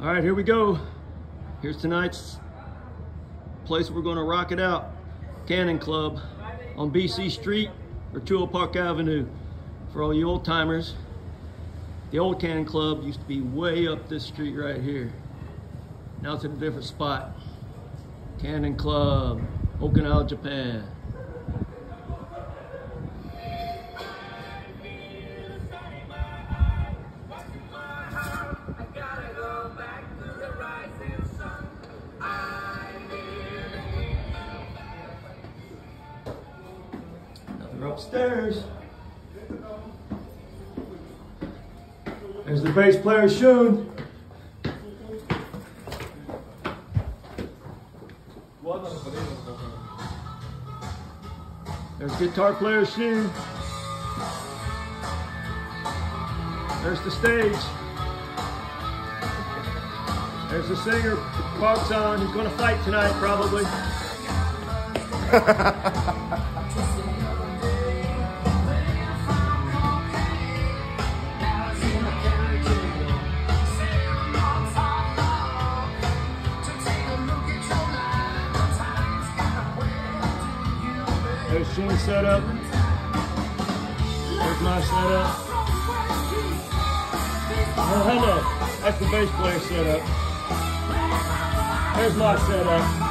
All right, here we go. Here's tonight's place we're gonna rock it out. Cannon Club on BC Street or Tooele oh Park Avenue. For all you old timers, the old Cannon Club used to be way up this street right here. Now it's in a different spot. Cannon Club, Okinawa, Japan. They're upstairs. There's the bass player, Shun. There's guitar player, Shun. There's the stage. There's the singer, Park's on. He's gonna fight tonight, probably. There's Shun's setup. There's my setup. Oh, hello. That's the bass player setup. There's my setup.